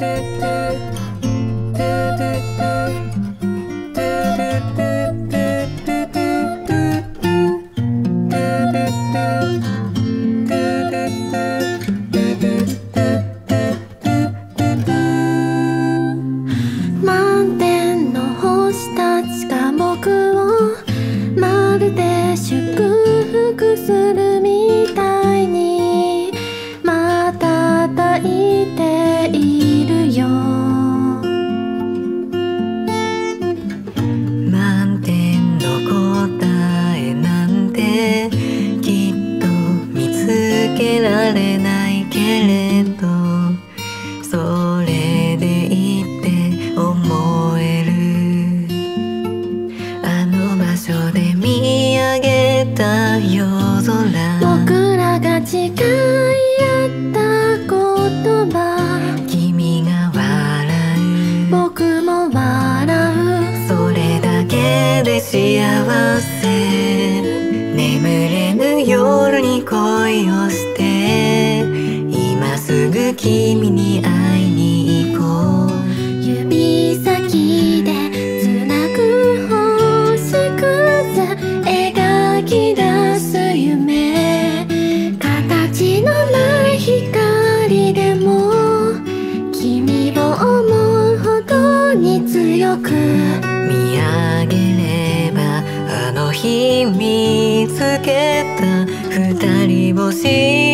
do, do. 夜空僕らが誓い合った言葉。君が笑う。僕も笑う。それだけで幸せ。眠れぬ夜に恋をして。今すぐ君に会う。く見上げればあの日見つけた二人星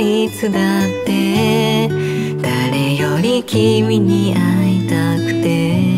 いつだって誰より君に会いたくて。